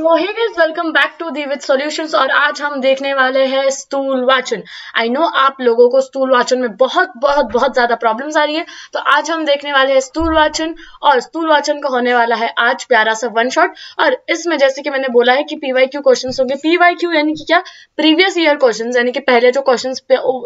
तो welcome back to the with solutions और आज हम देखने वाले हैं stul वाचन। आई नो आप लोगों को stul वाचन में बहुत बहुत बहुत ज़्यादा प्रॉब्लम्स आ रही है तो आज हम देखने वाले हैं stul वाचन और stul वाचन का होने वाला है आज प्यारा सा वन शॉट और इसमें जैसे कि मैंने बोला है कि पीवाईक्यू क्वेश्चंस होंगे। पीवाईक्यू यानी कि क्या? प्रीवियस ईयर क्वेश्चन यानी कि पहले जो क्वेश्चन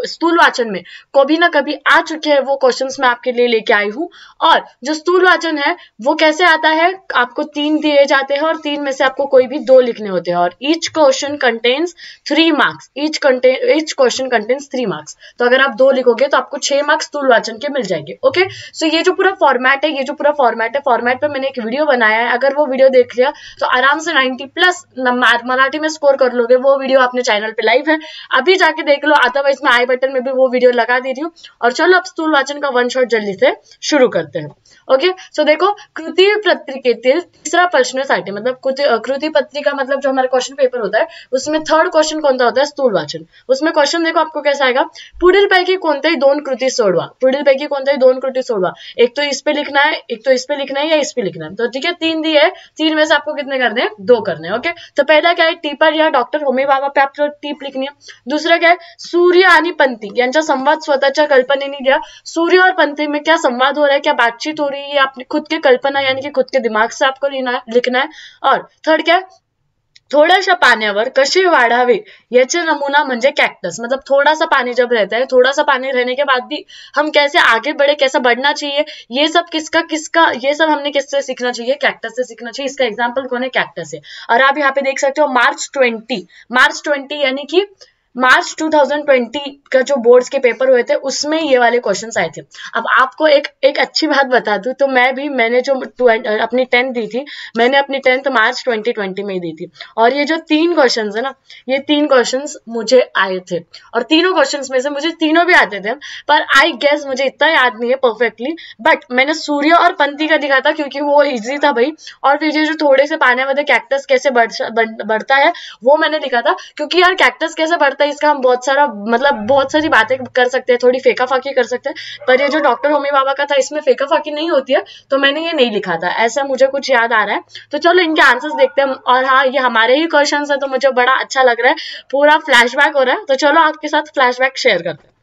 stul वाचन में कभी ना कभी आ चुके हैं, वो क्वेश्चन मैं आपके लिए लेके आई हूँ। और जो stul वाचन है, वो कैसे आता है? आपको तीन दिए जाते हैं और तीन में से आपको कोई कोई भी दो लिखने होते हैं और each question contains three marks each contain each question contains three marks तो अगर आप दो लिखोगे तो आपको छह मार्क्स तुलवाचन के मिल जाएँगे ओके सो ये जो पूरा फॉर्मेट है, ये जो पूरा फॉर्मेट है फॉर्मेट पे मैंने एक वीडियो बनाया है। अगर वो वीडियो देख लिया तो आराम से नाइनटी प्लस मराठी में स्कोर कर लोगे। वो वीडियो अपने चैनल पे लाइव है। अभी जाके देख लो अदरवाइज़ मैं आई बटन में भी वो वीडियो लगा दे रही हूँ। और चलो, अब स्तूल वाचन का वन शॉट जल्दी से शुरू करते हैं। ओके सो देखो, कृति पत्रिकेतील तीसरा प्रश्नासाठी मतलब कृति पत्रिका मतलब जो हमारा क्वेश्चन पेपर होता है, उसमें थर्ड क्वेश्चन कौन सा होता है? स्थूल वाचन। उसमें क्वेश्चन देखो आपको कैसा आएगा? पुढील पैकी कोणत्याही दोन कृती सोडवा। पुढील पैकी कोणत्याही दोन कृती सोडवा। एक तो इस पे लिखना है, एक तो इस पे लिखना है या इस पे लिखना है। तो ठीक है, तीन दिए है। तीन में से आपको कितने करने हैं? दो करने हैं ओके तो पहला क्या है? टीपर या डॉक्टर होमी बाबा पे आपको टीप लिखनी है। दूसरा क्या है? सूर्य आणि पंथी संवाद स्वतःच्या कल्पनेने घ्या। सूर्य और पंथी में क्या संवाद हो रहा है? क्या बातचीत हो रही है या अपनी खुद की कल्पना यानी कि खुद के दिमाग से आपको लिखना है। और थर्ड क्या? है थोड्याशा पाण्यावर कसे वाढावे याचे नमूना म्हणजे कैक्टस मतलब थोड़ा सा पानी जब रहता है, थोड़ा सा पानी रहने के बाद भी हम कैसे आगे बढ़े, कैसा बढ़ना चाहिए, ये सब किसका किसका, ये सब हमने किससे सीखना चाहिए? कैक्टस से सीखना चाहिए। इसका एग्ज़ाम्पल कौन है? कैक्टस है और आप यहाँ पे देख सकते हो मार्च ट्वेंटी मार्च ट्वेंटी यानी कि मार्च 2020 का जो बोर्ड्स के पेपर हुए थे, उसमें ये वाले क्वेश्चन आए थे। अब आपको एक एक अच्छी बात बता दूँ तो मैं भी, मैंने जो अपनी टेंथ दी थी, मैंने अपनी टेंथ मार्च 2020 में दी थी। और ये जो तीन क्वेश्चन है ना, ये तीन क्वेश्चन मुझे आए थे। और तीनों क्वेश्चन में से मुझे तीनों भी आते थे, पर आई गेस मुझे इतना याद नहीं है परफेक्टली बट मैंने सूर्य और पंथी का दिखा था, क्योंकि वो ईजी था भाई। और फिर ये जो थोड़े से पाने वाले कैक्टस कैसे बढ़ता है, वो मैंने लिखा था, क्योंकि यार कैक्टस कैसे बढ़ता है इसका हम बहुत सारा मतलब बहुत सारी बातें कर सकते हैं, थोड़ी फेका फाकी कर सकते हैं। पर ये जो डॉक्टर होमी बाबा का था, इसमें फेका फाकी नहीं होती है तो मैंने ये नहीं लिखा था। ऐसा मुझे कुछ याद आ रहा है। तो चलो इनके आंसर्स देखते हैं। और हाँ ये हमारे ही क्वेश्चन है तो मुझे बड़ा अच्छा लग रहा है। पूरा फ्लैशबैक हो रहा है। तो चलो आपके साथ फ्लैशबैक शेयर करते हैं।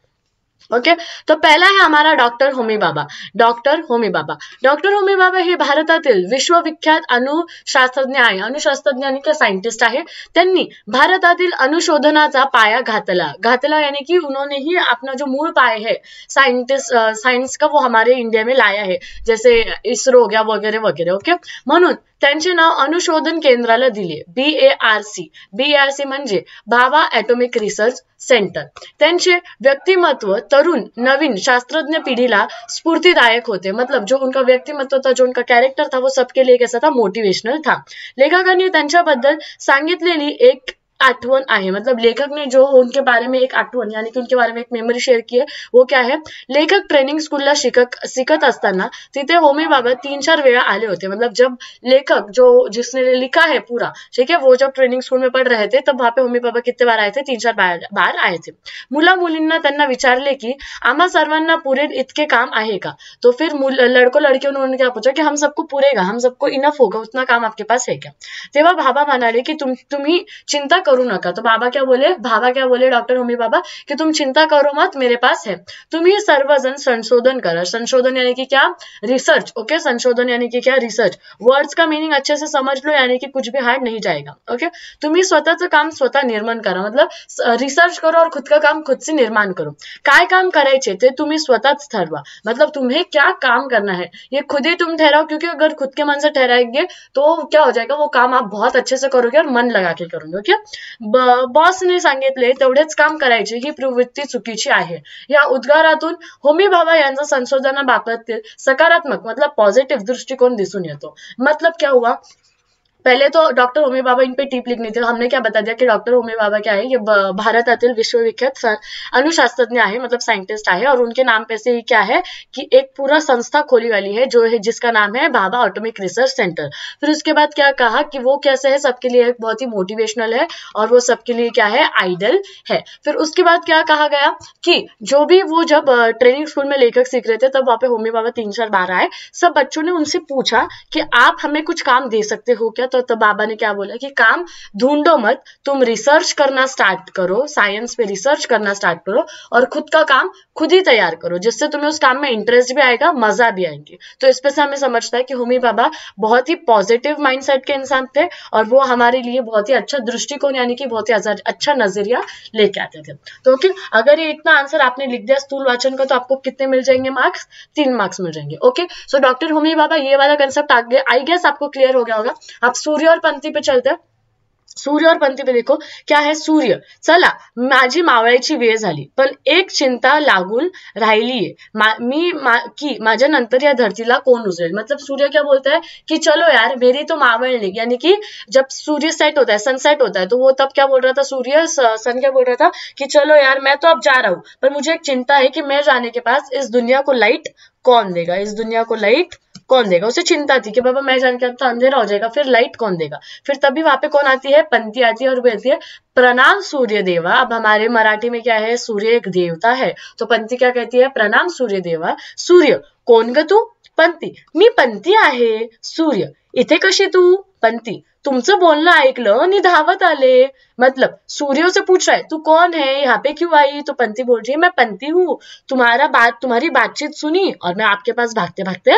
ओके तो पहला है हमारा doctor Homi Bhabha. Doctor Homi Bhabha. Doctor Homi Bhabha हे भारतातील विश्वविख्यात अणुशास्त्रज्ञ आहे अणुशास्त्रज्ञ के सायंटिस्ट आहे. त्यांनी भारतातील अनुशोधनाचा पाया घातला. घातला यानी कि उन्होंने ही अपना जो मूल पाया है साइंटिस्ट साइंस का वो हमारे इंडिया में लाया है. जैसे इसरो हो गया वगैरह वगैरह ओके म्हणून त्यांचे नाव अनुशोधन केंद्राला दिले B A R C B R C म्हणजे भावा ॲटॉमिक रिसर्च सेंटर त्यांचे व्यक्तिमत्व तरुण नवीन शास्त्रज्ञ पीढ़ीला स्फूर्तिदायक होते. मतलब जो उनका व्यक्तिमत्व था जो उनका कैरेक्टर था वो सबके लिए कैसा था मोटिवेशनल था. लेखकांनी त्यांच्याबद्दल सांगितलेली एक आठवन आहे. मतलब लेखक ने जो उनके बारे में एक आठवन यानी कि उनके बारे में एक मेमोरी शेयर की है वो क्या है? लेखक ट्रेनिंग स्कूलला शिकक शिकत असताना तिथे होमी बाबा तीन चार वेळा आले होते. मतलब जब लेखक जो जिसने लिखा है पूरा ठीक है वो जब ट्रेनिंग स्कूल में पढ़ रहे थे तब वहाँ पे होमी बाबा कितने बार आए थे? तीन चार बार, आए थे. मुला मुलींना त्यांना विचारले की आम्हा सर्वांना पुरे इतके काम आहे का? तो फिर लड़को लड़कियों ने उन्होंने क्या पूछा कि हम सबको पूरेगा हम सबको इनफ होगा उतना काम आपके पास है क्या? तेव्हा भाबा म्हणाले की तुम तुम्ही चिंता करू नका. तो बाबा क्या बोले? बाबा क्या बोले? डॉक्टर होमी बाबा, कि तुम चिंता करो मत, मेरे पास है. तुम ही सर्वजन संशोधन करा. संशोधन यानी कि क्या? रिसर्च ओके संशोधन यानी कि क्या? रिसर्च वर्ड्स का मीनिंग अच्छे से समझ लो, यानी कि कुछ भी हार्ड नहीं जाएगा. ओके तुम्ही स्वतःचं काम स्वतः निर्माण करा. मतलब रिसर्च करो और खुद का काम खुद से निर्माण करो. काय काम करायचे ते तुम्ही स्वतःच ठरवा मतलब तुम्हें क्या काम करना है? ये खुद ही तुम ठहराओ, क्योंकि अगर खुद के मन से ठहराएँगे तो क्या हो जाएगा? वो काम आप बहुत अच्छे से करोगे और मन लगा के करोगे. ओके बॉसने सांगितले तेवढेच काम करायचे ही प्रवृत्ती चुकीची आहे. या उद्गारातून होमी भाभा यांचा संशोधनाबाबतीत सकारात्मक मतलब पॉझिटिव्ह दृष्टिकोन दिसून येतो. मतलब क्या हुआ? पहले तो डॉक्टर होमी बाबा इन पे टीप लिखनी थी। हमने क्या बता दिया कि डॉक्टर होमी बाबा क्या है? ये भारत भारतातील विश्वविख्यात अनुशास्त्रज्ञ है मतलब साइंटिस्ट है और उनके नाम पे से ही क्या है कि एक पूरा संस्था खोली वाली है, जो है, जिसका नाम है बाबा ऑटोमिक रिसर्च सेंटर फिर उसके बाद क्या कहा कि वो कैसे है? सबके लिए बहुत ही मोटिवेशनल है और वो सबके लिए क्या है? आइडल है। फिर उसके बाद क्या कहा गया कि जो भी वो जब ट्रेनिंग स्कूल में लेखक सीख रहे थे, तब वहाँ पे होमी बाबा तीन चार बार आए। सब बच्चों ने उनसे पूछा कि आप हमें कुछ काम दे सकते हो क्या? तो, तो बाबा ने क्या बोला कि काम ढूंढो मत तुम रिसर्च करना स्टार्ट करो साइंस पे रिसर्च करना स्टार्ट करो और खुद का काम खुद ही तैयार करो जिससे तुम्हें उस काम में इंटरेस्ट भी आएगा मज़ा भी आएँगे। तो इस पे से हमें समझता है कि हुमी बाबा बहुत ही पॉजिटिव माइंडसेट के इंसान थे और वो हमारे लिए बहुत ही अच्छा दृष्टिकोण यानी कि बहुत ही अच्छा नज़रिया लेके आते थे। तो ओके अगर ये इतना आंसर आपने लिख दिया स्थूल वाचन का तो आपको कितने मिल जाएँगे मार्क्स तीन मार्क्स मिल जाएँगे okay so doctor Homi Bhabha ये वाला कंसेप्ट आगे आई गेस आपको क्लियर हो गया होगा। आप सूर्य और पंक्ति पे चलते हैं। सूर्य और पंथी पे देखो क्या आहे सूर्य? चला माझी मावळ्याची वेळ झाली पण एक चिंता लागून राहिलीये. मा, मी मा, की माझ्या नंतर या धरतीला कौन उजड़ेल मतलब सूर्य क्या बोलता है कि चलो यार मेरी तो मावळने यानी कि जब सूर्य सेट होता है सनसेट होता है तो वो तब क्या बोल रहा था सूर्य? सन क्या बोल रहा था कि चलो यार मैं तो अब जा रहा हूँ. पर मुझे एक चिंता है कि मैं जाने के पास इस दुनिया को लाइट कौन देगा? इस दुनिया को लाइट कौन देगा? उसे चिंता थी कि बाबा मैं जान के अब तो अंधेरा हो जाएगा, फिर लाइट कौन देगा? फिर तभी वहाँ पे कौन आती है? पंथी आती है और बोलती है, प्रणाम सूर्य देवा अब हमारे मराठी में क्या है? सूर्य एक देवता है। तो पंथी क्या कहती है? प्रणाम सूर्य देवा सूर्य, कौन ग तू? पंथी मी पंथी आहे, सूर्य, इथे कशी तू? पंथी तुमचं बोलणं ऐकलं, आणि धावत आले. मतलब सूर्य से पूछ रहा है, तू कौन है? यहाँ पे क्यों आई? तो पंथी बोल रही है, मैं पंथी हूँ। तुम्हारा बात, तुम्हारी बातचीत सुनी, और मैं आपके पास भागते भागते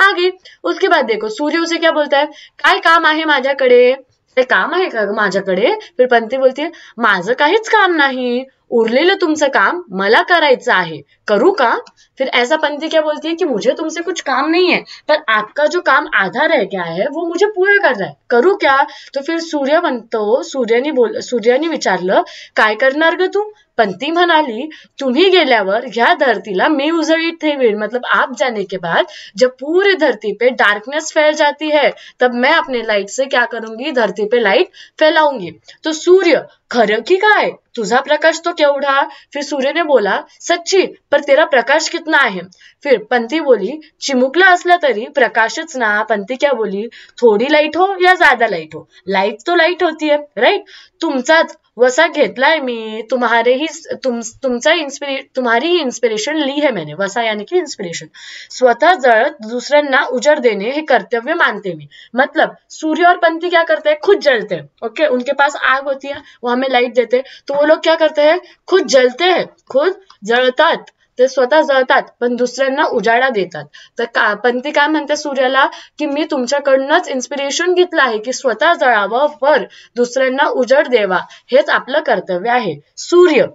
आ गई. उसके बाद देखो, सूर्य से क्या बोलता है? काय काम आहे माझ्याकडे? ते काम आहे का माझ्याकडे? फिर पंथी बोलती माझं काहीच काम नाही. उरलेलं तुमचं काम मला करायचं आहे. करू का? फिर ऐसा पंथी क्या बोलती है कि मुझे तुमसे कुछ काम नहीं है, पर आपका जो काम आधा रह गया है, वो मुझे पूरा कर रहा है. करू क्या? तो फिर सूर्य म्हणतो सूर्यानी बोल, सूर्यानी विचारलं, काय करणार ग तू? पंथी म्हणाली, तुम्ही गेल्यावर ह्या धरतीला मी उजळीत ठेवीन. मतलब आप जाने के बाद जब पूरी धरती पे डार्कनेस फैल जाती है, तब मैं अपने लाइट से क्या करूँगी? धरती पे लाइट फैलाऊँगी. तो सूर्य, खरं की काय? तुझा प्रकाश तो केवढा? फिर सूर्य ने बोला, सच्ची, पर तेरा प्रकाश कितना है फिर पंथी बोली, चिमुकला असला तरी प्रकाशच ना. पंथी क्या बोली, थोडी लाइट हो या ज़्यादा लाइट हो? लाइट तो लाइट होती है राइट तुमचाच वसा घेतला घेतलाय मी. तुम्हारे ही तुम, तुमचा इन्स्पिरे तुम्हारी ही इन्स्पिरेशन ली है मैंने. वसा यानी कि इंस्पिरेशन स्वतः जळत दूसऱ्यांना उजड़ देने हे कर्तव्य मानते मी. मतलब सूर्य और पंथी क्या करते हैं? खुद जलते हैं. ओके उनके पास आग होती है, वो हमें लाइट देते हैं. तो वो लोग क्या करते हैं? खुद जलते हैं. खुद जळतात ते स्वतः जळतात पण दुसऱ्यांना उजाडा देतात. तर का पण ती काय म्हणते सूर्याला? की मी तुमच्याकडनंच इन्स्पिरेशन घेतलं आहे की स्वतः जळावं वर दुसऱ्यांना उजड देवा. हेच आपलं कर्तव्य आहे. सूर्य.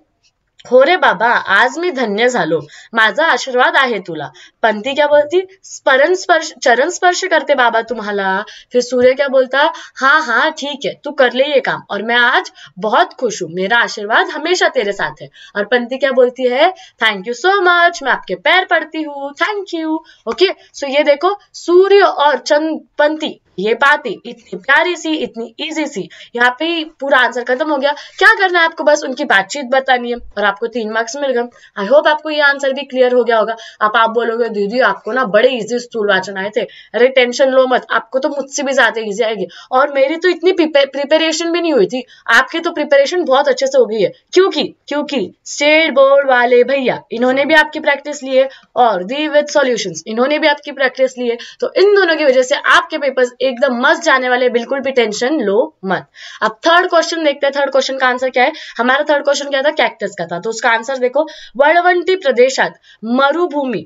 हो रे बाबा, आज मी धन्य झालो. माझा आशीर्वाद आहे तुला. पंथी क्या बोलती? स्मरण स्पर्श, चरण स्पर्श करते बाबा तुम्हाला. फिर सूर्य क्या बोलता? हाँ हाँ ठीक है, तू कर ले ये काम. और मैं आज बहुत खुश हूँ. मेरा आशीर्वाद हमेशा तेरे साथ है. और पंथी क्या बोलती है? थैंक यू सो मच मैं आपके पैर पड़ती हूँ. थैंक यू ओके सो ये देखो, सूर्य और चंद, पंथी ये बात इतनी प्यारी सी, इतनी इजी सी। यहाँ पे पूरा आंसर खत्म हो गया। क्या करना है आपको? बस उनकी बातचीत बतानी है और आपको तीन मार्क्स मिल गए। आई होप आपको ये आंसर भी क्लियर हो गया होगा। आप आप बोलोगे, दीदी, आपको ना बड़े इजी स्टूल वाचन आए थे। अरे टेंशन लो मत। आपको तो मुझसे भी ज़्यादा ईजी आएगी। और मेरी तो इतनी प्रिपेरेशन भी नहीं हुई थी। आपकी तो प्रिपेरेशन बहुत अच्छे से हो गई है। क्योंकि क्योंकि स्टेट बोर्ड वाले भैया, इन्होंने भी आपकी प्रैक्टिस ली है और दी विद सोल्यूशन इन्होंने भी आपकी प्रैक्टिस ली है। तो इन दोनों की वजह से आपके पेपर्स एकदम मस्त जाने वाले बिल्कुल भी टेंशन लो मत। अब थर्ड क्वेश्चन देखते हैं थर्ड क्वेश्चन का आंसर क्या है? हमारा थर्ड क्वेश्चन क्या था? कैक्टस का था। तो उसका आंसर देखो वळवंटी प्रदेशात मरुभूमी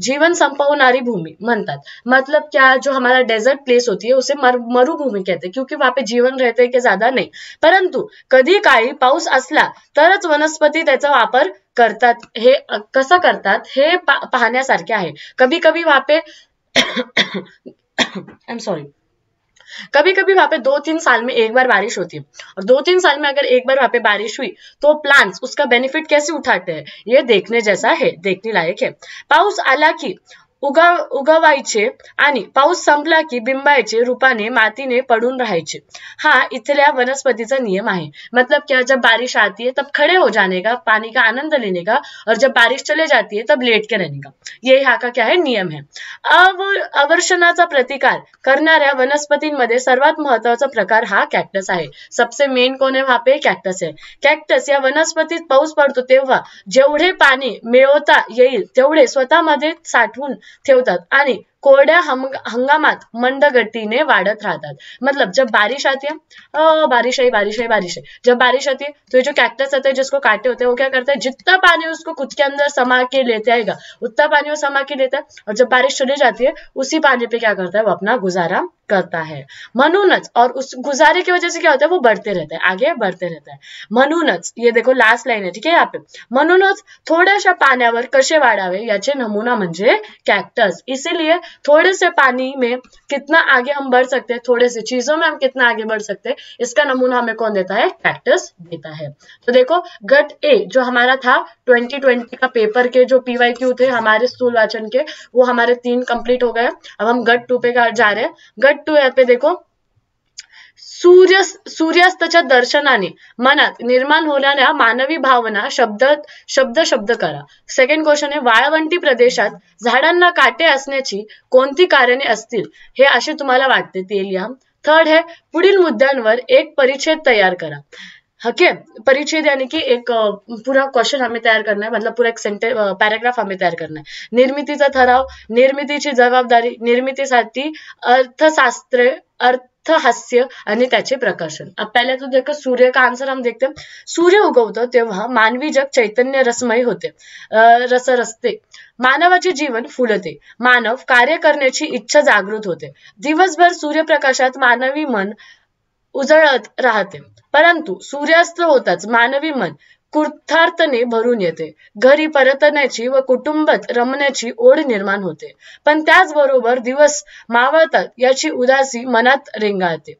जीवन संपवणारी भूमी म्हणतात। मतलब क्या जो हमारा डेजर्ट प्लेस होती है उसे मर, मरुभूमी कहते हैं क्योंकि वहाँ पे जीवन रहते के ज़्यादा नाही। परंतु कधी काळी पाऊस असला तरच वनस्पती वापर करतात हे कसं करतात हे पाहण्यासारखे आहे। कभी कभी वहाँ पे आई एम सॉरी कभी कभी वहाँ पे दो तीन साल में एक बार बारिश होती है और दो तीन साल में अगर एक बार वहाँ पे बारिश हुई तो प्लांट्स उसका बेनिफिट कैसे उठाते हैं? ये देखने जैसा है, देखने लायक है। पाउस आला की उगा उगवायचे आणि पाऊस संपला की बिंबायचे रूपाने मातीने पडून राहायचे. हा इथल्या वनस्पतीचा नियम आहे. मतलब क्या जब बारिश आती है तब खड़े हो जाने का पानी का आनंद लेने का और जब बारिश चले जाती है तब लेट के रहने का. ये यहाँ का क्या है? नियम है. अव अवर्षणाचा प्रतिकार करणाऱ्या वनस्पतींमध्ये सर्वात महत्त्वाचा प्रकार हा कॅक्टस आहे. सबसे मेन कोण आहे? वापे पे कॅक्टस आहे. कॅक्टस या वनस्पतीत पाऊस पडतो तेव्हा जेवढे पाणी मिळवता येईल तेवढे स्वतःमध्ये साठवून ठेवतात आणि कोरड्या हंगामात मंद गतीने वाढत राहतात. मतलब जब बारिश आती है बारिश आई बारिश आई बारिश है जब बारिश आती है तो ये जो कैक्टस होते हैं, जिसको काटे होते हैं, वो क्या करते हैं? जितना पानी उसको खुद के अंदर समा के लेते आएगा, उतना पानी वो समा के लेता है। और जब बारिश चली जाती है, उसी पानी पे क्या करता है? वो अपना गुजारा करता है। मनुनच और उस गुजारे की वजह से क्या होता है? वो बढ़ते रहता है, आगे बढ़ते रहता है। मनुनच ये देखो लास्ट लाइन है, ठीक है यहाँ पे? म्हणूनच थोड्याशा पाण्यावर कसे वाढावे याचे नमूना म्हणजे कैक्टस इसीलिए थोड़े से पानी में कितना आगे हम बढ़ सकते हैं, थोड़े से चीज़ों में हम कितना आगे बढ़ सकते हैं, इसका नमूना हमें कौन देता है? कैक्टस देता है। तो देखो, गट ए जो हमारा था 2020 का पेपर के जो पीवाई क्यू थे, हमारे स्थूल वाचन के, वो हमारे तीन कंप्लीट हो गए। अब हम गट टू पे जा रहे हैं। गट टू पे देखो सूर्य सूर्यास्ताच्या दर्शनाने मनात निर्माण होणाऱ्या मानवी भावना शब्द शब्द शब्द करा. सेकंड क्वेश्चन आहे वाळवंटी प्रदेशात झाडांना काटे असण्याची कोणती कारणे असतील? हे असे तुम्हाला वाटते ते लिहा. थर्ड आहे पुढील मुद्द्यांवर एक परिच्छेद तयार करा. ओके परिच्छेद यानी कि एक पूरा क्वेश्चन हमें तयार करना है मतलब पूरा एक सेंटे पॅराग्राफ हमें तयार करना है निर्मितीचा ठराव निर्मितीची जबाबदारी निर्मितीसाठी अर्थशास्त्र अर्थ हास्य आणि त्याचे प्रकाशन. अब पहले तो देखो सूर्य का आंसर हम देखते हैं। सूर्य उगवतो तेव्हा मानवी जग चैतन्य रसमय होते. रस रसते. मानवाचे जीवन फुलते. मानव कार्य करण्याची इच्छा जागृत होते. दिवसभर सूर्यप्रकाशात मानवी मन उजळत राहते. परंतु सूर्यास्त होताच मानवी मन कृतार्थने भरून येते. घरी परतण्याची व कुटुंबात रमण्याची ओढ निर्माण होते. पण त्याचबरोबर दिवस मावळतात याची उदासी मनात रेंगाळते.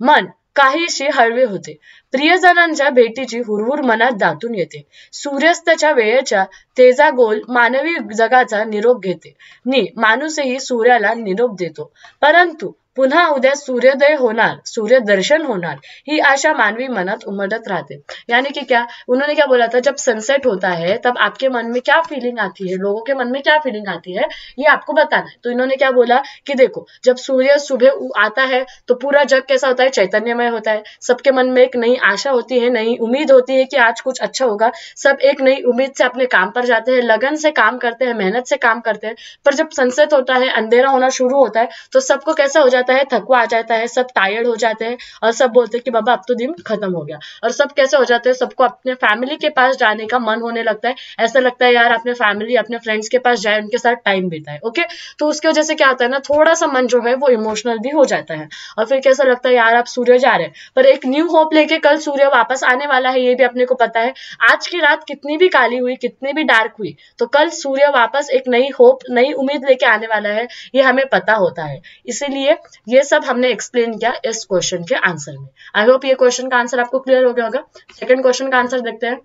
मन काहीशी हळवे होते. प्रियजनांच्या भेटीची हुरहुर मनात दाटून येते. सूर्यास्ताच्या वेळेच्या तेजागोल मानवी जगाचा निरोप घेते. नि माणूसही सूर्याला निरोप देतो. परंतु पुनः उद्या सूर्योदय होणार सूर्य दर्शन होणार, ही आशा मानवी मनात उमड़त रहते. यानी कि क्या? उन्होंने क्या बोला था? जब सनसेट होता है, तब आपके मन में क्या फीलिंग आती है? लोगों के मन में क्या फीलिंग आती है? ये आपको बताना है। तो इन्होंने क्या बोला कि देखो, जब सूर्य सुबह आता है तो पूरा जग कैसा होता है? चैतन्यमय होता है। सबके मन में एक नई आशा होती है, नई उम्मीद होती है कि आज कुछ अच्छा होगा। सब एक नई उम्मीद से अपने काम पर जाते हैं, लगन से काम करते हैं, मेहनत से काम करते हैं। पर जब सनसेट होता है, अंधेरा होना शुरू होता है तो सबको कैसा हो जाता जाता है, थकवा आ जाता है, सब टायर्ड हो जाते हैं और सब बोलते हैं कि बाबा अब तो दिन खत्म हो गया। और सब कैसे हो जाते हैं, सबको अपने फैमिली के पास जाने का मन होने लगता है। ऐसा लगता है, यार, अपने फैमिली अपने फ्रेंड्स के पास जाए, उनके साथ टाइम बिताए। ओके तो उसकी वजह से क्या होता है ना थोड़ा सा मन जो है, वो इमोशनल भी हो जाता है। और फिर कैसा लगता है, यार आप सूर्य जा रहे हैं। पर एक न्यू होप लेके कल सूर्य वापस आने वाला है, ये भी अपने को पता है। आज की रात कितनी भी काली हुई, कितनी भी डार्क हुई तो कल सूर्य वापस एक नई होप नई उम्मीद लेके आने वाला है, ये हमें पता होता है। इसीलिए ये सब हमने एक्सप्लेन किया इस क्वेश्चन के आंसर में। आई होप ये क्वेश्चन का आंसर आपको क्लियर हो गया होगा। सेकंड क्वेश्चन का आंसर देखते हैं।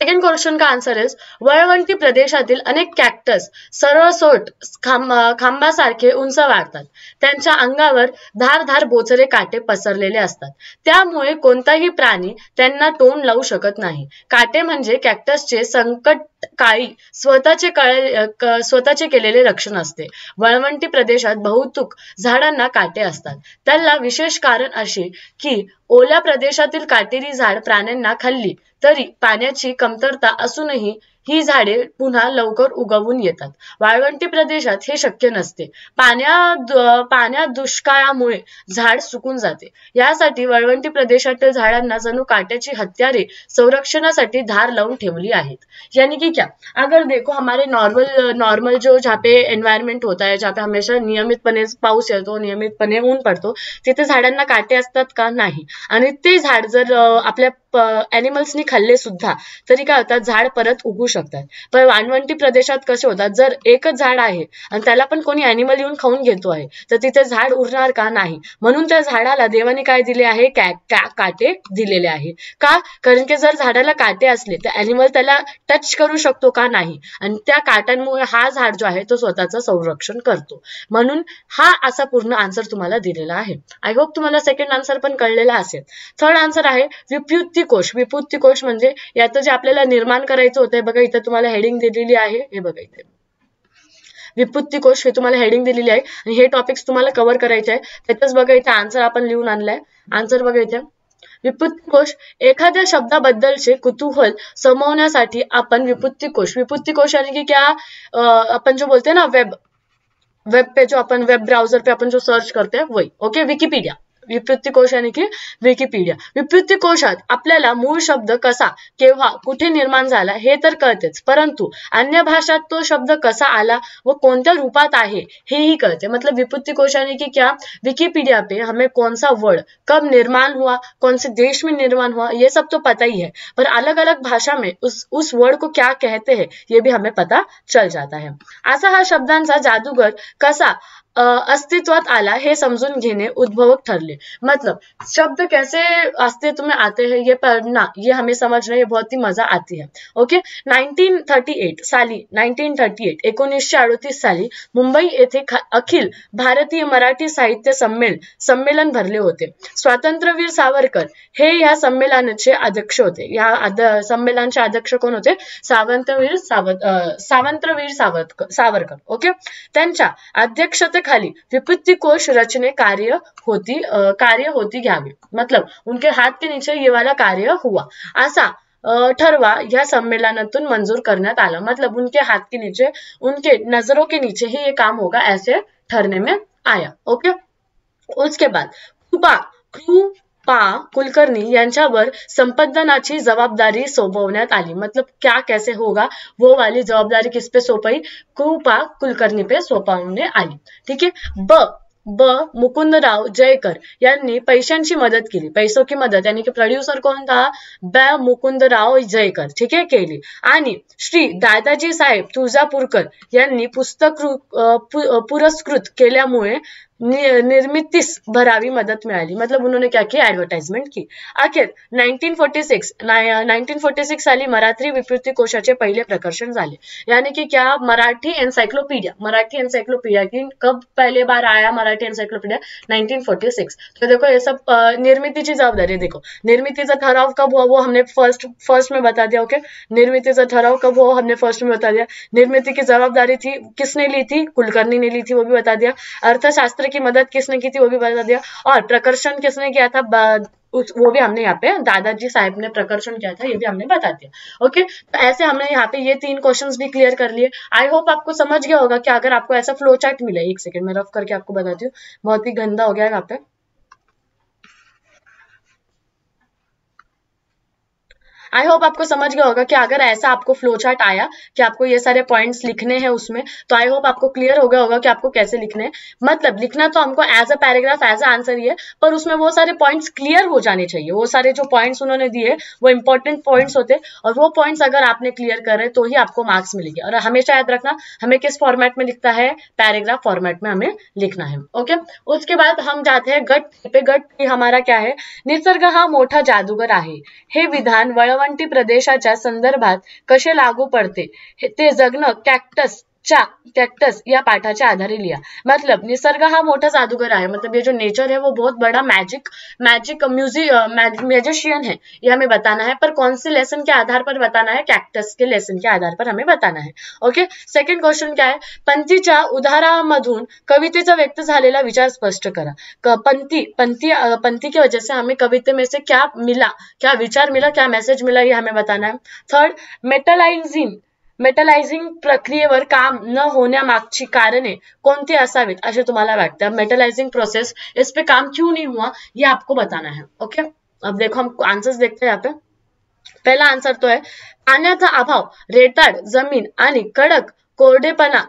सेकंड क्वेश्चन का आन्सर इज वळवंटी प्रदेशातील अनेक कॅक्टस सरळसोट खांब खांबासारखे उंच वाढतात. त्यांच्या अंगावर धारधार बोचरे काटे पसरलेले असतात. त्यामुळे कोणताही प्राणी त्यांना तोंड लावू शकत नाही. काटे म्हणजे कॅक्टसचे संकट काळी स्वतःचे स्वतःचे केलेले रक्षण असते. वळवंटी प्रदेशात बहुतुक झाडांना काटे असतात. त्याला विशेष कारण असे की ओल्या प्रदेशातील काटेरी झाड प्राण्यांना खाल्ली. तरी पाण्याची कमतरता असूनही ही झाडे पुन्हा लवकर उगवून येतात. वाळवंटी प्रदेशात हे शक्य नसते. पाण्या पाण्या दुष्काळामुळे झाड सुकून जाते. यासाठी वाळवंटी प्रदेशातील झाडांना जणू काट्याची हत्यारे संरक्षणासाठी धार लावून ठेवली आहेत. यानी कि क्या? अगर देखो हमारे नॉर्मल नॉर्मल जो जहाँ पे एन्व्हायरमेंट होता है जहाँ पे हमेशा नियमितपणे पाऊस येतो नियमितपणे ऊन पडतो तिथे झाडांना काटे असतात का? नाही. आणि ते झाड जर आपल्या ॲनिमल्सनी खाल्ले सुद्धा तरी काय होतात? झाड परत उगू शकतात. पण वानवंटी प्रदेशात कसे होतात? जर एकच झाड आहे आणि त्याला पण कोणी अॅनिमल येऊन खाऊन घेतो आहे तर तिथे झाड उरणार का नाही? म्हणून त्या झाडाला देवाने काय दिले आहे? काटे दिलेले आहे. का? कारण की जर झाडाला काटे असले तर अॅनिमल त्याला टच करू शकतो का नाही? आणि त्या काट्यांमुळे हा झाड जो आहे तो स्वतःचं संरक्षण करतो. म्हणून हा असा पूर्ण आन्सर तुम्हाला दिलेला आहे. आय होप तुम्हाला सेकंड आन्सर पण कळलेला असेल. थर्ड आन्सर आहे विप्युत्ती कोश विपुत्ती कोश म्हणजे याचं जे आपल्याला निर्माण करायचं होतं बघा इथं तुम्हाला हेडिंग दिलेली आहे. हे बघा इथे. विपुत्ती कोश, हे तुम्हाला हेडिंग दिलेली आहे. आणि हे टॉपिक्स तुम्हाला कव्हर करायचे आहे. त्याच्याच बघा, इथे आन्सर आपण लिहून आणलाय. आन्सर बघा इथे. विपुत्तीकोश एखाद्या शब्दाबद्दलचे कुतूहल समवण्यासाठी आपण विपुत्ती कोश. विपुत्ती यानी की क्या? अपन जो बोलते ना वेब वेब पे जो अपन वेब ब्राउज़र पे अपन जो सर्च करते हैं वही. ओके विकिपीडिया विपत्ती कोश यानी की विकिपीडिया विपत्ती कोशात आपल्याला मूळ शब्द कसा, केव्हा, कुठे निर्माण झाला परंतु अन्य भाषात तो शब्द कसा आला व कोणत्या रूपात आहे, हेही कळते. मतलब विपत्ती कोश यानी कि क्या? विकिपीडिया पे हमें कौन सा वर्ड कब निर्माण हुआ, कौन से देश में निर्माण हुआ, ये सब तो पता ही है. पर अलग अलग भाषा में उस उस वर्ड को क्या कहते हैं, ये भी हमें पता चल जाता है. असा हा शब्दांचा जादूगर कसा अस्तित्वात आला हे समझून घेने उद्भवक ठरले. मतलब शब्द कैसे अस्तित्व में आते हैं ये पढ़ना ये हमें समझना ये बहुत ही मजा आती है. ओके 1938 साली 1938 एकोणीसशे अडतीस साली मुंबई येथे अखिल भारतीय मराठी साहित्य संमेल संमेलन भरले होते. स्वातंत्र्यवीर सावरकर हे या संमेलनाचे अध्यक्ष होते. या संमेलनाचे अध्यक्ष कोण होते? सावंतवीर सावत सावंतवीर सावरकर सावरकर. ओके त्यांच्या अध्यक्षते खाली। विपत्ति कोश रचने कार्य होती कार्य होती घ्यावी। मतलब उनके हाथ के नीचे ये वाला कार्य हुआ। असा ठरवा या सम्मेलनातून मंजूर करण्यात आला। मतलब उनके हाथ के नीचे, उनके नज़रों के नीचे ही ये काम होगा, ऐसे ठरने में आया। ओके? उसके बाद कृपा पा. कुलकर्णी यांच्यावर संपादनाची जबाबदारी सोपवण्यात आली. मतलब क्या कैसे होगा? वो वाली जबाबदारी किस पे सोपाई? कृपा कुलकर्णी पे सोपवणे आली. ठीक आहे? ब. ब. मुकुंदराव जयकर यांनी पैशांची मदत केली. पैसो की मदत. यानी की प्रोड्युसर कोणता ब. मुकुंदराव जयकर. ठीक आहे? केली. आणि श्री दादाजी साहेब तुळजापूरकर यांनी पुस्तक पुरस्कृत केल्यामुळे निर्मितीस भरावी मदत मिळाली. मतलब उन्होंने क्या किया? एडवर्टाइजमेंट की. अखेर 1946 1946 साली मराठी विकृती कोशाचे पहिले प्रकर्षण यानी कि क्या? मराठी एनसाइक्लोपीडिया मराठी एनसाइक्लोपीडिया की कब पहले बार आया मराठी एनसाइक्लोपीडिया 1946 तो देखो, ये सब निर्मितीची जबाबदारी देखो. निर्मितीचा ठराव कब हुआ? वो हमने फ़र्स्ट फ़र्स्ट में बता दिया ओके निर्मितीचा ठराव कब हुआ? हमने फ़र्स्ट में बता दिया. निर्मिती की जवाबदारी थी, किसने ली थी? कुलकर्णी ने ली थी, वो भी बता दिया. अर्थशास्त्र की मदद किसने की थी, वो भी बता दिया। और प्रकर्षण किसने किया था उस, वो भी हमने यहाँ पे, दादाजी साहब ने प्रकर्षण किया था, ये भी हमने बता दिया। ओके तो ऐसे हमने यहाँ पे ये तीन क्वेश्चंस भी क्लियर कर लिए। आई होप आपको समझ गया होगा कि अगर आपको ऐसा फ्लो चार्ट मिले, एक सेकंड मैं रफ करके आपको बताती हूँ। बहुत ही गंदा हो गया यहाँ पे। आई होप आपको समझ गया होगा कि अगर ऐसा आपको फ्लो चार्ट आया कि आपको ये सारे पॉइंट्स लिखने हैं उसमें तो आई होप आपको क्लियर हो गया होगा कि आपको कैसे लिखने हैं। मतलब लिखना तो हमको as a paragraph as a answer ही है, पर उसमें वो सारे पॉइंट्स क्लियर हो जाने चाहिए। वो सारे जो पॉइंट्स उन्होंने दिए, वो इंपॉर्टेंट पॉइंट्स होते, और वो पॉइंट्स अगर आपने क्लियर करे तो ही आपको मार्क्स मिलेंगे। और हमेशा याद रखना, हमें किस फॉर्मेट में लिखता है? पैराग्राफ फॉर्मेट में हमें लिखना है ओके उसके बाद हम जाते हैं गट पे। गट हमारा क्या है? निसर्ग हा मोठा जादूगर हे विधान वळ वाळवंटी प्रदेशाच्या संदर्भात कसे लागू पडते? ते जगणं कॅक्टस चा कैक्टस या पाठाच्या आधारे लिया मतलब निसर्ग हा मोठा जादूगर है मतलब ये जो नेचर है वो बहुत बड़ा मैजिक मैजिक मैजिशियन है. ये हमें बताना है. पर कौन से लेसन के आधार पर बताना है? कैक्टस के लेसन के आधार पर हमें बताना है. ओके सेकंड क्वेश्चन क्या है? पंथीच्या उदाहरामधून कवितेचा व्यक्त झालेला विचार स्पष्ट करा. पंथी पंथी पंथी की वजह से हमें कविते में से क्या मिला? क्या विचार मिला? क्या मैसेज मिला? ये हमें बताना है. थर्ड मेटलाइजिंग मेटलायझिंग प्रक्रियेवर काम न होण्यामागची कारणे कोणती असावीत असे तुम्हाला वाटतं? मेटलाइजिंग प्रोसेस इस पे काम क्यों नहीं हुआ ये आपको बताना है. ओके अब देखो हम आंसर्स देखते हैं यहाँ पे. पहला आंसर तो है पाण्याचा अभाव रेताड जमीन आणि कडक कोरडेपणा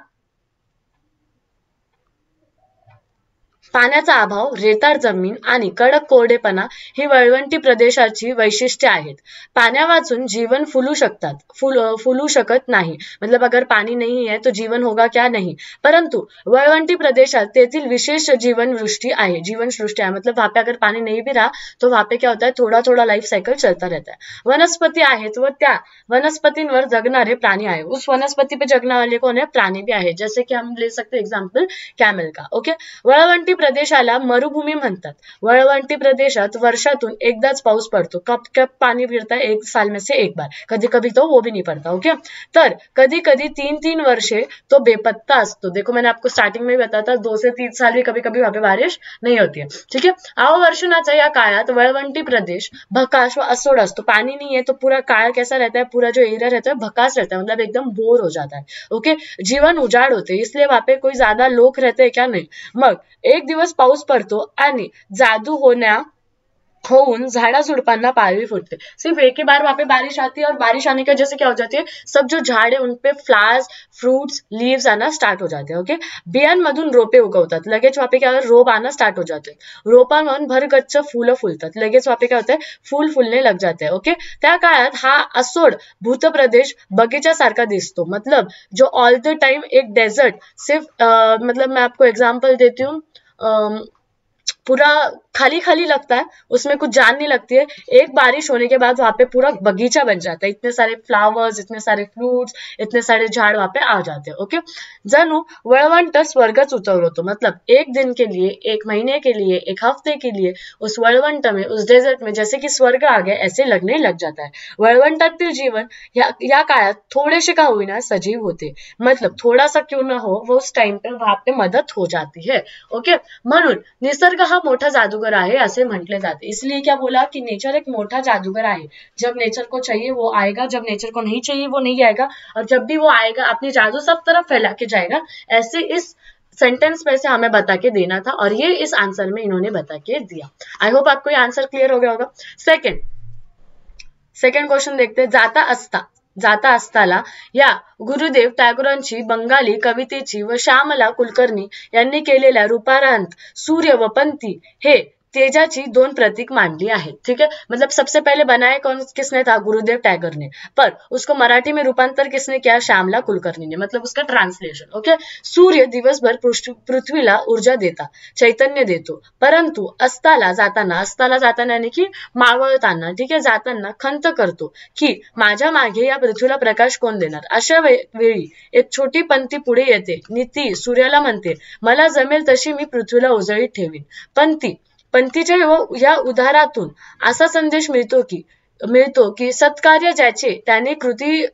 पाण्याचा अभाव रेताड ज़मीन आणि कडक कोरडेपणा ही वळवंटी प्रदेशाची वैशिष्ट्ये आहेत. पाण्या जीवन फुलू शकतात. फुल, फुलू शकत नाही. मतलब अगर पानी नहीं है तो जीवन होगा क्या नहीं? परंतु वळवंटी प्रदेशात तेथील विशेष जीवनवृष्टी आहे. जीवनसृष्टी आहे. मतलब वहाँ अगर पानी नहीं भी रहा तो वहाँ क्या होता है? थोड़ा थोड़ा लाइफ साइकिल चलता रहता है. वनस्पती आहेत व त्या वनस्पतींवर जगणारे प्राणी आहे. उस वनस्पती पे जगने वाले कौन है प्राणी भी आहे जैसे कि हम ले सकते एग्ज़ाम्पल कैमल का. ओके वळवंटी प्रदेशाला मरुभूमी म्हणतात. वळवंटी प्रदेशात वर्षातून एकदाच पाऊस पड़तो. कब कब पानी गिरता है एक साल में से एक बार. कभी कभी तो वो भी नहीं पड़ता, ओके? तर कधी कधी तीन तीन वर्षे तो बेपत्ता असतो. देखो, मैंने आपको स्टार्टिंग में बताया था, दो से तीन साल भी कभी कभी वहाँ पे बारिश नहीं होती है, ठीक है? अवर्षणाचा या काळात वळवंटी प्रदेश भकाश व असोड असतो. पानी नहीं है तो पूरा काल कैसा रहता है? पूरा जो एरिया रहता है, भकास रहता है मतलब एकदम बोर हो जाता है, ओके? जीवन उजाड़ होते इसलिए वहाँ पे कोई ज़्यादा लोक रहते हैं क्या नहीं? मग, एक दिवस पाऊस पडतो जादू होण्या होउन झाड़ा झुड़पाना पालवी फूटते. सिर्फ़ एक ही बार वहाँ पे बारिश आती है और बारिश आने की वजह से क्या हो जाती है? सब जो झाड़ है उनपे फ्लावर्स फ्रूट्स लीव्स आना स्टार्ट हो जाते हैं ओके बियांमधून रोपे उगवतात. लगेच वहाँ पे क्या होता है रोप आना स्टार्ट हो जाते हैं. रोपांवर भरगच्च फुलं फुलतात. लगेच वहाँ पे क्या होता है फूल फुलने लग जाते हैं ओके त्या काळात हा असोड भूत प्रदेश बगीच्यासारखा दिसतो. मतलब जो ऑल द टाइम एक डेजर्ट सिर्फ़ आ, मतलब मैं आपको एग्ज़ाम्पल देती हूँ. um, पूरा खाली खाली लगता है उसमें कुछ जान नहीं लगती है। एक बारिश होने के बाद वहाँ पे पूरा बगीचा बन जाता है। इतने सारे फ्लावर्स इतने सारे फ्रूट्स इतने सारे झाड़ वहाँ पे आ जाते हैं ओके जनु वळवंट स्वर्गच उतरवतो मतलब एक दिन के लिए एक महीने के लिए एक हफ़्ते के लिए उस वळवंट में उस डेजर्ट में जैसे कि स्वर्ग आ गया ऐसे लगने लग जाता है। वळवंटातील जीवन या, या काळात थोडेसे का होईना सजीव होते। मतलब थोड़ा सा क्यों ना हो वो उस टाइम पे वहाँ पे मदद हो जाती है ओके म्हणून निसर्ग हा मोठा जादूगर आहे असे म्हटले जाते. इसलिए क्या बोला कि नेचर एक मोठा जादूगर आहे. जब नेचर को चाहिए, वो आएगा. जब नेचर को नहीं चाहिए, वो नहीं आएगा. और जब भी वो आएगा, अपनी जादू सब तरफ़ फैला के जाएगा. ऐसे इस सेंटेंस में से हमें बता के देना था और ये इस आंसर में इन्होंने बता के दिया. आई होप आपको ये आंसर क्लियर हो गया होगा. सेकेंड सेकेंड क्वेश्चन देखते जाता असता जाता असताना या गुरुदेव टागोरांची बंगाली कवितेची व श्यामला कुलकर्णी यांनी केलेल्या रूपारांत सूर्य व पंथी हे तेजाची दोन प्रतीक मांडली आहे ठीक है मतलब सबसे पहले बनाए कौन किसने था? गुरुदेव टैगर ने पर उसको मराठी में रूपांतर किसने किया? श्यामला कुलकर्णी ने मतलब उसका ट्रांसलेशन ओके सूर्य दिवसभर पृथ्वीला ऊर्जा देता चैतन्य देतो. परंतु अस्ताला जाताना अस्ताला जाताना यानी की मावळताना ठीक आहे? जाताना खंत करतो की माझ्या मागे या पृथ्वीला प्रकाश कोण देणार? अशा वेळी एक छोटी पंथी पुढे येते. नीती सूर्याला म्हणते मला जमेल तशी मी पृथ्वीला उजळीत ठेवीन. पंथी पंथीच्या या उदाहरातून असा संदेश मिळतो की मिळतो की सत्कार्य ज्याचे त्याने कृती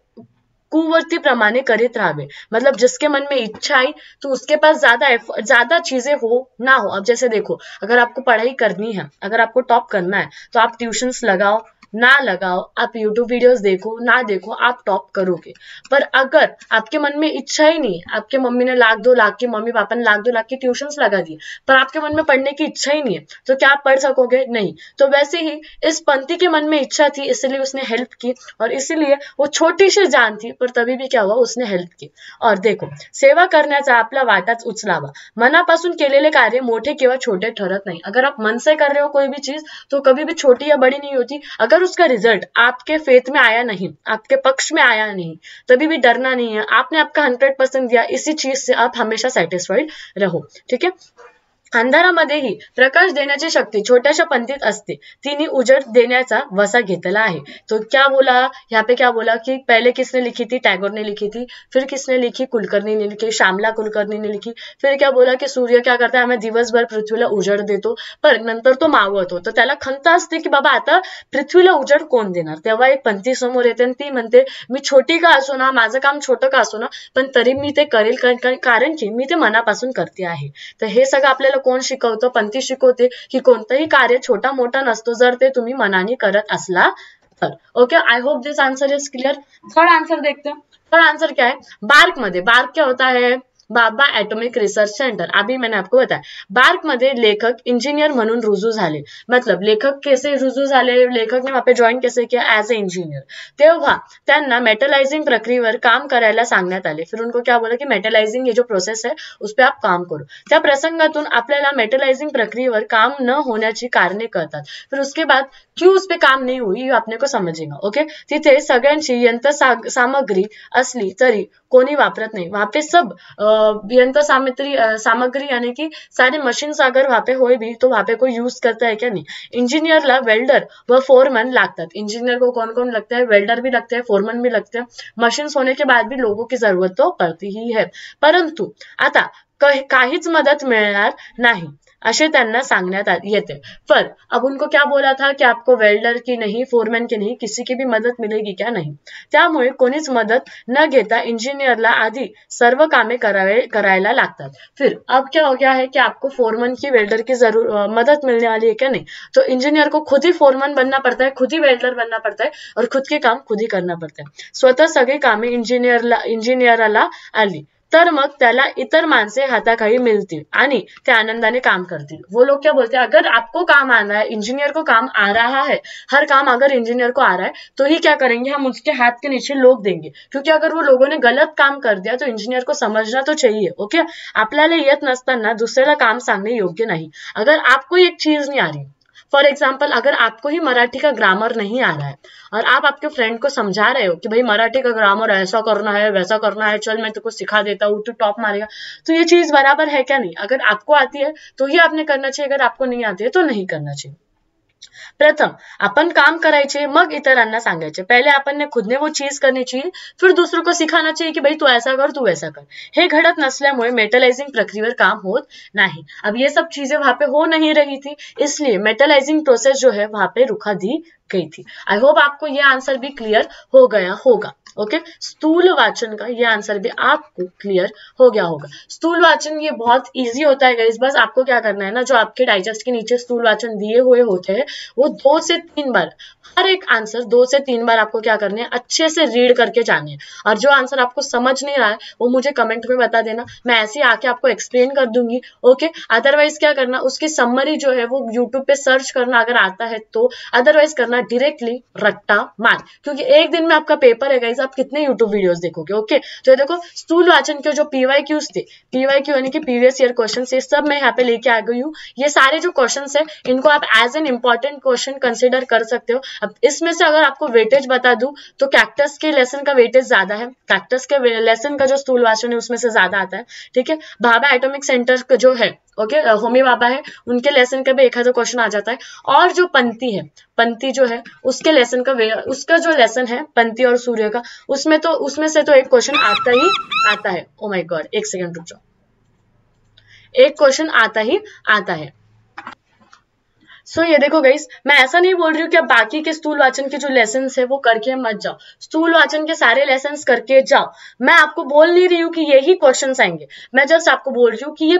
कुवर्ती प्रमाणे करित राहावे. मतलब जिसके मन में इच्छा आई तो उसके पास ज़्यादा ज़्यादा चीज़ें हो, ना हो. अब जैसे देखो, अगर आपको पढ़ाई करनी है, अगर आपको टॉप करना है तो आप ट्यूशंस लगाओ ना लगाओ, आप यूट्यूब वीडियोस देखो, ना देखो, आप टॉप करोगे। पर अगर आपके मन में इच्छा ही नहीं है, आपके मम्मी ने लाख दो, लाख की मम्मी पापा ने लाख दो, लाख की ट्यूशन लगा दिए, पर आपके मन में पढ़ने की इच्छा ही नहीं है तो क्या आप पढ़ सकोगे? नहीं। तो वैसे ही इस पंथी के मन में इच्छा थी, इसलिए उसने हेल्प की, और इसीलिए वो छोटी सी जान थी, पर तभी भी क्या हुआ, उसने हेल्प की। और देखो, सेवा करण्याचा आपला वाटाच उचलावा, मनापासून केलेले कार्य मोठे किंवा छोटे ठरत नहीं। अगर आप मन से कर रहे हो कोई भी चीज़ तो कभी भी छोटी या बड़ी नहीं होती। अगर अगर उसका रिज़ल्ट आपके फेथ में आया नहीं, आपके पक्ष में आया नहीं, तभी भी डरना नहीं है। आपने आपका हंड्रेड परसेंट दिया, इसी चीज़ से आप हमेशा सेटिस्फाइड रहो, ठीक है? अंधारामध्येही प्रकाश देण्याची शक्ती छोट्याशा पंथीत असते. तिने उजड देण्याचा वसा घेतला आहे. तो क्या बोला? यहाँ पे क्या बोला कि पहले किसने लिखी थी? टैगोर ने लिखी थी. फिर किसने लिखी? कुलकर्णी ने लिखी. श्यामला कुलकर्णी ने लिखी. फिर क्या बोला की सूर्य क्या करता आम्ही दिवसभर पृथ्वीला उजड देतो. पर नंतर तो मावळतो तर त्याला खंत असते की बाबा आता पृथ्वीला उजड कोण देणार? तेव्हा एक पंथी समोर येते आणि ती म्हणते मी छोटी का असो ना? माझं काम छोटं का असो ना? पण तरी मी ते करेल. कारण की मी ते मनापासून करते आहे. तर हे सगळं आपल्याला कोण शिकवतो? पंथी शिकवते की कोणतंही कार्य छोटा मोठा नसतो जर ते तुम्ही मनाने करत असला तर. Okay I hope this answer is clear third answer देखते. हैं थर्ड आंसर क्या? है बार्क मध्य बार्क क्या होता है बाबा ॲटॉमिक रिसर्च सेंटर अभी मैंने आपको बताया. बार्क मध्ये लेखक इंजिनियर म्हणून रुजू मतलब लेखक कैसे रुजू ने वहाँ पे जॉईन कैसे किया? एज अ इंजिनियर तेव्हा मेटलाइजिंग प्रक्रियेवर काम करायला सांगण्यात फिर उनको क्या बोला की मेटलाइजिंग ये जो प्रोसेस है, उस पर आप काम करो. त्या प्रसंगातून आपल्याला मेटलाइजिंग प्रक्रियेवर काम न होण्याची कारणे कळतात. फिर उसके बाद क्यों उस पर काम नहीं हुई अपने को समझेगा. ओके तिथे सगळ्यांची यंत्र सामग्री असली तरी कोणी वापरत नाही. वहाँ पे यंत्र सामग्री सामग्री यानी कि सारी मशीन अगर वहाँ पे हो भी तो वहाँ पे कोई यूज़ करता है क्या? नहीं। इंजीनियर ला वेल्डर व फोरमैन लागतात। इंजीनियर को कौन कौन लगता है? वेल्डर भी लगते हैं फोरमैन भी लगते हैं। मशीन होने के बाद भी लोगों की ज़रूरत तो पड़ती ही है। परंतु, आता काहीच मदत मिळणार नाही। पर अब उनको क्या बोला था कि आपको वेल्डर की नहीं फोरमैन की नहीं, किसी की भी मदत मिलेगी क्या? नहीं. मदत न घेता इंजिनियरला आधी सर्व कामे करावे, करायला लागतात. फिर, अब क्या हो गया है कि आपको फोरमैन की वेल्डर की ज़रूर मदद मिलने वाली है क्या? नहीं. तो इंजीनियर को खुद ही फोरमैन बनना पड़ता है, खुद ही वेल्डर बनना पड़ता है और खुद के काम खुद ही करना पड़ता है. स्वतः सगळी कामे इंजिनियरला इंजिनियरला आली. तर मग त्याला इतर माणसे हाताखाली मिलती आणि ते आनंदाने काम करतील. वो लोग क्या बोलते हैं? अगर आपको काम आ रहा है इंजीनियर को काम आ रहा है, हर काम अगर इंजीनियर को आ रहा है तो ही क्या करेंगे? हम उसके हाथ के नीचे लोग देंगे। क्योंकि अगर वो लोगों ने गलत काम कर दिया तो इंजीनियर को समझना तो चाहिए ओके आपल्याला येत नसताना दुसऱ्याला काम सांगणे योग्य नहीं. अगर आपको एक चीज़ नहीं आ रही फॉर एग्ज़ाम्पल अगर आपको ही मराठी का ग्रामर नहीं आ रहा है, और आप आपके फ्रेंड को समझा रहे हो कि भाई मराठी का ग्रामर ऐसा करना है, वैसा करना है, चल मैं तुमको सिखा देता हूँ, तू टॉप मारेगा तो ये चीज़ बराबर है क्या नहीं? अगर आपको आती है तो ही आपने करना चाहिए, अगर आपको नहीं आती है तो नहीं करना चाहिए। प्रथम अपन काम कराए मग इतरांना सांगायचे. पहले अपन ने खुद ने वो चीज़ करनी चाहिए, फिर दूसरों को सिखाना चाहिए कि भाई तू ऐसा कर, तू वैसा कर. हे घडत नसल्यामुळे मेटलाइजिंग प्रक्रियेवर काम हो नहीं. अब ये सब चीज़ें वहाँ पे हो नहीं रही थी, इसलिए मेटलाइजिंग प्रोसेस जो है, वहाँ पे रुखा दी गई थी. आई होप आपको ये आंसर भी क्लियर हो गया होगा. ओके स्थूल वाचन का ये आंसर भी आपको क्लियर हो गया होगा। स्थूल वाचन ये बहुत इजी होता है इस बस आपको क्या करना है ना, जो आपके डाइजेस्ट के नीचे स्थूल वाचन दिए हुए होते हैं, वो दो से तीन बार, हर एक आंसर दो से तीन बार आपको क्या करने हैं, अच्छे से रीड करके जाने और जो आंसर आपको समझ नहीं रहा है, वो मुझे कमेंट में बता देना, मैं ऐसे आके आपको एक्सप्लेन कर दूँगी ओके अदरवाइज़ क्या करना, उसकी समरी जो है वो यूट्यूब पे सर्च करना अगर आता है तो अदरवाइज़ करना डायरेक्टली रट्टा मार। क्योंकि एक दिन में आपका पेपर है गाइज़ आप कितने यूट्यूब वीडियोस देखोगे? ओके तो ये देखो, स्थूल वाचन के जो पीवाई क्यूज थे पीवाई क्यू यानी कि प्रीवियस ईयर क्वेश्चन ये सब मैं यहाँ पे लेके आ गई हूँ। ये सारे जो क्वेश्चन है, इनको आप as an important question consider कर सकते हो। अब इसमें से अगर आपको वेटेज बता दू तो कैक्टस के लेसन का वेटेज ज़्यादा है। कैक्टस के लेसन का जो स्थूल वाचन है, उसमें से ज़्यादा आता है। ठीक है? भाभा एटोमिक सेंटर जो है ओके होमी बाबा है उनके लेसन का भी एक हज़ार क्वेश्चन आ जाता है। और जो पंथी है पंथी जो है उसके लेसन का उसका जो लेसन है पंथी और सूर्य का उसमें तो उसमें से तो एक क्वेश्चन आता ही आता है। ओ माय गॉड एक सेकेंड रुक जाओ। एक क्वेश्चन आता ही आता है। सो so, ये देखो गईस मैं ऐसा नहीं बोल रही हूँ कि आप बाकी के स्थूल वाचन के जो लेसन है वो करके मत जाओ। स्थूल वाचन के सारे लेसन करके जाओ। मैं आपको बोल नहीं रही हूँ कि यही क्वेश्चन आएँगे। मैं जस्ट आपको बोल रही हूँ कि ये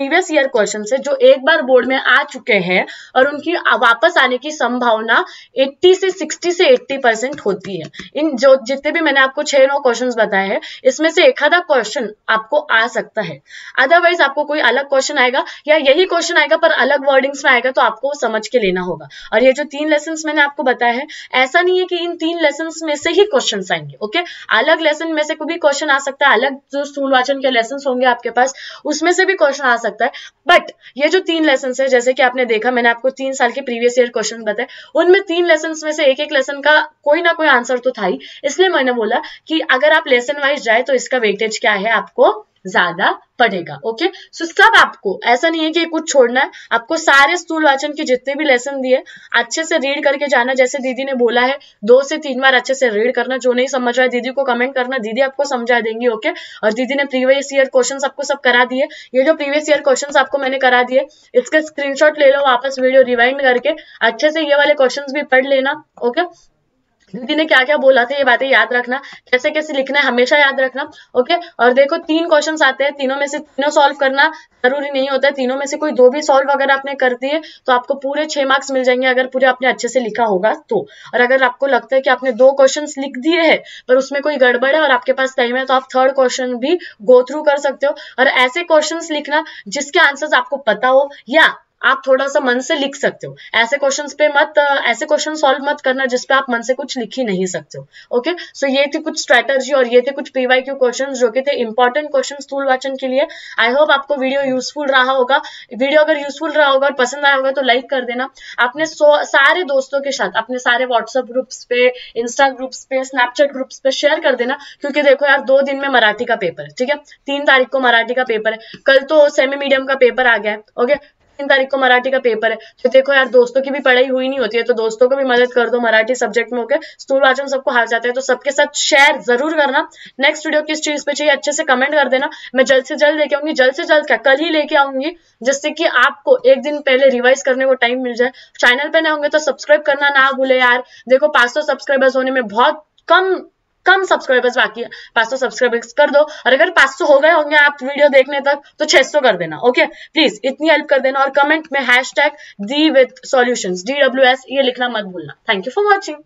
प्रीवियस ईयर क्वेश्चन है जो एक बार बोर्ड में आ चुके हैं और उनकी वापस आने की संभावना 80 से 60 से 80 परसेंट होती है। इन जो, जितने भी मैंने आपको छह नौ क्वेश्चंस बताए हैं, इसमें से एक आधा क्वेश्चन आपको आ सकता है। अदरवाइज़ आपको कोई अलग क्वेश्चन आएगा या यही क्वेश्चन आएगा, पर अलग वर्डिंग्स में आएगा तो आपको समझ के लेना होगा। और ये जो तीन लेसन मैंने आपको बताया है, ऐसा नहीं है कि इन तीन लेसन में से ही क्वेश्चन आएँगे ओके अलग लेसन में से कोई भी क्वेश्चन आ सकता है, अलग जो स्थूल वाचन के लेसन होंगे आपके पास, उसमें से भी क्वेश्चन आ सकता सकता है। बट ये जो तीन लेसन है, जैसे कि आपने देखा, मैंने आपको तीन साल के प्रीवियस ईयर क्वेश्चन बताए, उनमें तीन लेसन में से एक एक लेसन का कोई ना कोई आंसर तो था ही। इसलिए मैंने बोला कि अगर आप लेसन वाइज जाए तो इसका वेटेज क्या है आपको? ज़्यादा पड़ेगा ओके सो so, सब आपको ऐसा नहीं है कि कुछ छोड़ना है। आपको सारे स्थूल वाचन के जितने भी लेसन दिए अच्छे से रीड करके जाना जैसे दीदी ने बोला है दो से तीन बार अच्छे से रीड करना जो नहीं समझ रहा है दीदी को कमेंट करना दीदी आपको समझा देंगी ओके और दीदी ने प्रीवियस ईयर क्वेश्चन आपको सब करा दिए। ये जो प्रीवियस ईयर क्वेश्चन आपको मैंने करा दिए इसका स्क्रीनशॉट ले लो वापस वीडियो रिवाइंड करके अच्छे से ये वाले क्वेश्चन भी पढ़ लेना ओके दीदी ने क्या क्या बोला था, ये बातें याद रखना। कैसे कैसे लिखना है, हमेशा याद रखना, ओके? और देखो, तीन क्वेश्चन आते हैं, तीनों में से तीनों सॉल्व करना ज़रूरी नहीं होता है। तीनों में से कोई दो भी सॉल्व अगर आपने कर दिए तो आपको पूरे छह मार्क्स मिल जाएँगे अगर पूरे आपने अच्छे से लिखा होगा तो। और अगर आपको लगता है कि आपने दो क्वेश्चन लिख दिए हैं, पर उसमें कोई गड़बड़ है और आपके पास टाइम है तो आप थर्ड क्वेश्चन भी गो थ्रू कर सकते हो। और ऐसे क्वेश्चन लिखना जिसके आंसर आपको पता हो या आप थोड़ा सा मन से लिख सकते हो। ऐसे क्वेश्चंस पे मत, ऐसे क्वेश्चन सॉल्व मत करना जिसपे आप मन से कुछ लिख ही नहीं सकते हो। ओके सो ये थी कुछ स्ट्रेटर्जी और ये थे कुछ पीवाई क्यू क्वेश्चन जो कि थे इंपॉर्टेंट क्वेश्चन स्थूल वाचन के लिए। आई होप आपको वीडियो यूजफुल रहा होगा। वीडियो अगर यूजफुल रहा होगा और पसंद आया होगा तो लाइक कर देना। आपने सारे दोस्तों के साथ, अपने सारे व्हाट्सएप ग्रुप्स पे इंस्टा ग्रुप्स पे स्नैपचैट ग्रुप्स पे शेयर कर देना। क्योंकि देखो यार, दो दिन में मराठी का पेपर है, ठीक है? तीन तारीख को मराठी का पेपर है। कल तो सेमी मीडियम का पेपर आ गया है ओके तीन तारीख को मराठी का पेपर है। तो देखो यार, दोस्तों की भी पढ़ाई हुई नहीं होती है तो दोस्तों को भी मदद कर दो मराठी सब्जेक्ट में होकर स्कूल वाचन सबको हार जाते हैं तो सबके साथ शेयर ज़रूर करना। नेक्स्ट वीडियो किस चीज़ पे चाहिए, अच्छे से कमेंट कर देना। मैं जल्द से जल्द लेके आऊँगी, जल्द से जल्द क्या, कल ही लेके आऊँगी, जिससे कि आपको एक दिन पहले रिवाइज करने को टाइम मिल जाए। चैनल पे ना होंगे तो सब्सक्राइब करना ना भूले यार। देखो पाँच सौ सब्सक्राइबर्स होने में बहुत कम कम सब्सक्राइबर्स बाकी है। 500 सब्सक्राइबर्स कर दो। और अगर 500 हो गए होंगे आप वीडियो देखने तक तो 600 कर देना ओके प्लीज़ इतनी हेल्प कर देना और कमेंट में hashtag the with solution D W S ये लिखना मत भूलना। Thank you for watching